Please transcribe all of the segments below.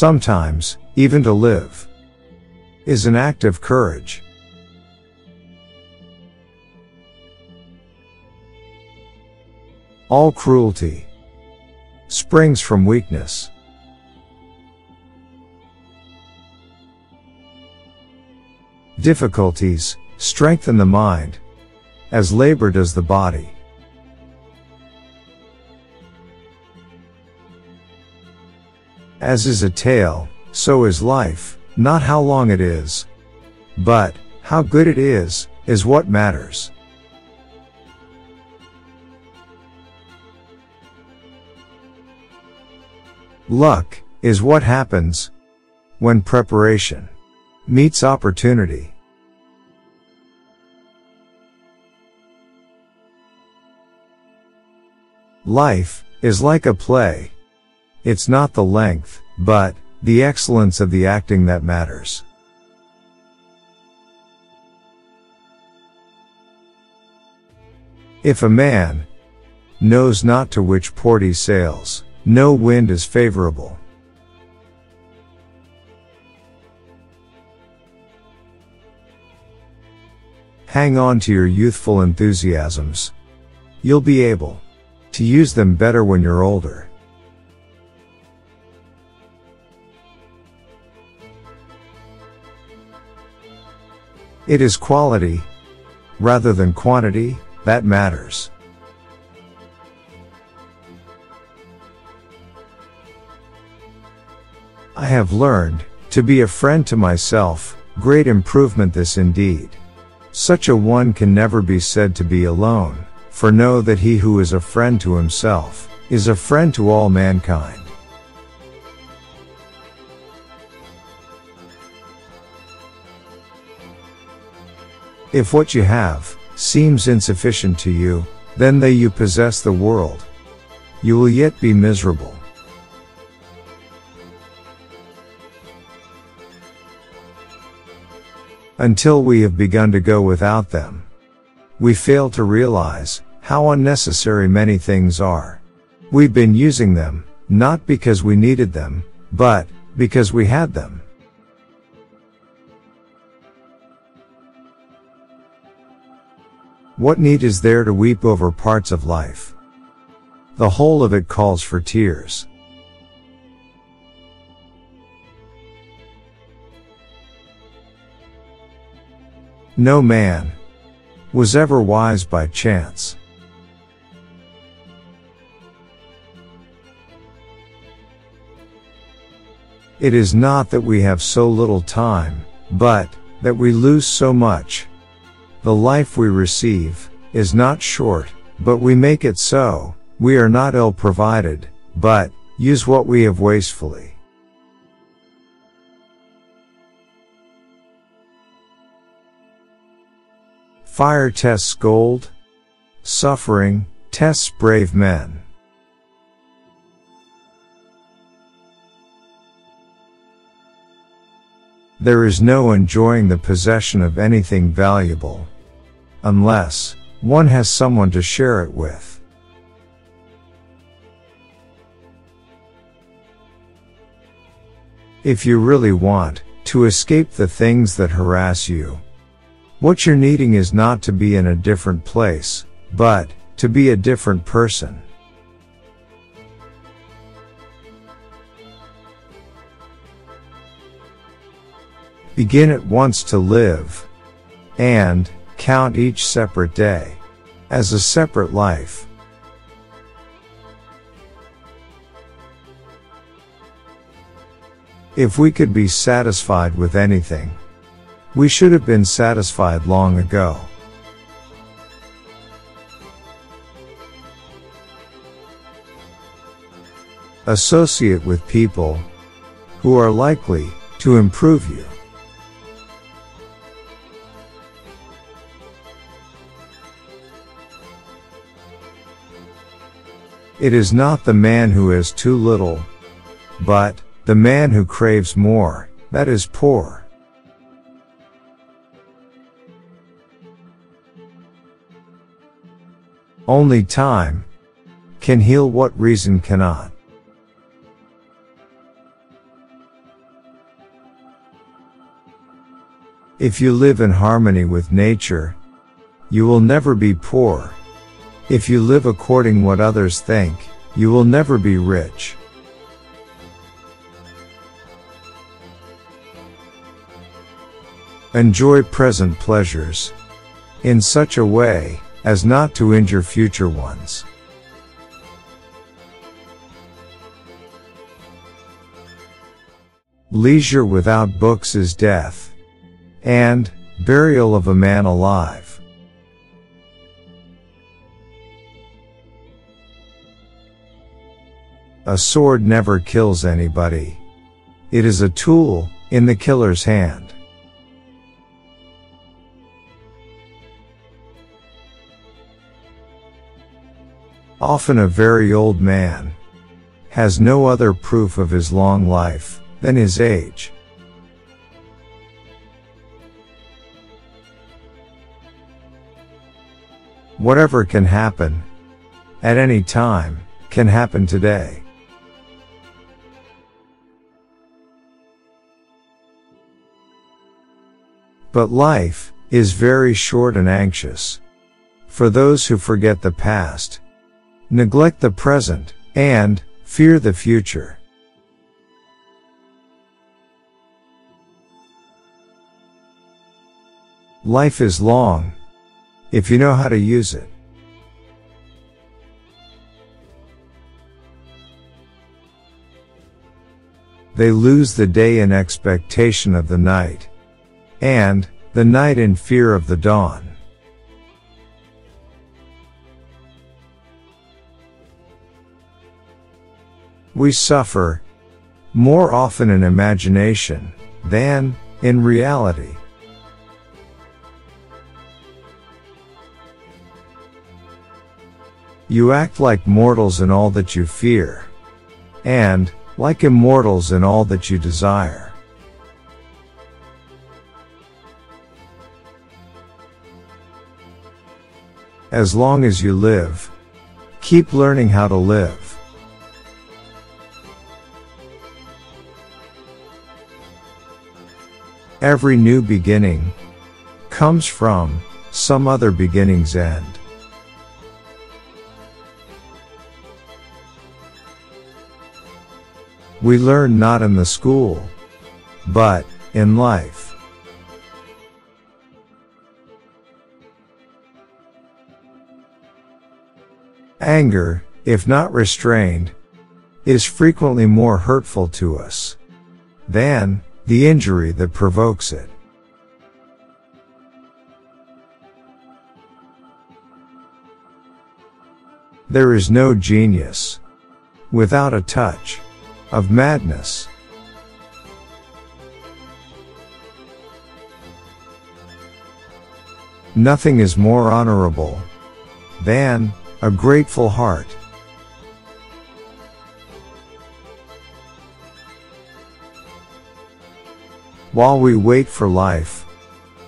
sometimes, even to live, is an act of courage. All cruelty springs from weakness. Difficulties strengthen the mind, as labor does the body. As is a tale, so is life, not how long it is, but how good it is, is what matters. Luck is what happens when preparation meets opportunity. Life is like a play. It's not the length, but the excellence of the acting that matters. If a man knows not to which port he sails, no wind is favorable. Hang on to your youthful enthusiasms. You'll be able to use them better when you're older. It is quality, rather than quantity, that matters. I have learned to be a friend to myself, great improvement this indeed. Such a one can never be said to be alone, for know that he who is a friend to himself, is a friend to all mankind. If what you have seems insufficient to you, then though you possess the world, you will yet be miserable. Until we have begun to go without them, we fail to realize how unnecessary many things are. We've been using them, not because we needed them, but because we had them. What need is there to weep over parts of life? The whole of it calls for tears. No man was ever wise by chance. It is not that we have so little time, but that we lose so much. The life we receive is not short, but we make it so. We are not ill provided, but use what we have wastefully. Fire tests gold. Suffering tests brave men. There is no enjoying the possession of anything valuable. Unless one has someone to share it with. If you really want to escape the things that harass you, what you're needing is not to be in a different place, but to be a different person. Begin at once to live and count each separate day as a separate life. If we could be satisfied with anything, we should have been satisfied long ago. Associate with people who are likely to improve you. It is not the man who has too little, but the man who craves more, that is poor. Only time can heal what reason cannot. If you live in harmony with nature, you will never be poor. If you live according what others think, you will never be rich. Enjoy present pleasures in such a way as not to injure future ones. Leisure without books is death and burial of a man alive. A sword never kills anybody. It is a tool in the killer's hand. Often a very old man has no other proof of his long life than his age. Whatever can happen at any time can happen today. But life is very short and anxious. For those who forget the past, neglect the present, and fear the future. Life is long if you know how to use it. They lose the day in expectation of the night, and the night in fear of the dawn. We suffer more often in imagination than in reality. You act like mortals in all that you fear, and like immortals in all that you desire. As long as you live, keep learning how to live. Every new beginning comes from some other beginning's end. We learn not in the school, but in life. Anger, if not restrained, is frequently more hurtful to us than the injury that provokes it. There is no genius without a touch of madness. Nothing is more honorable than a grateful heart. While we wait for life,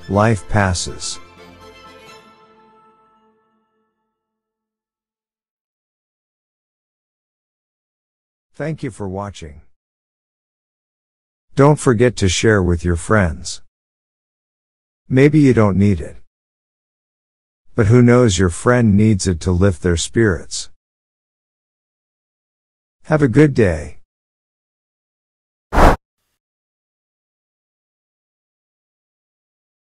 life passes. Thank you for watching. Don't forget to share with your friends. Maybe you don't need it. But who knows your friend needs it to lift their spirits. Have a good day.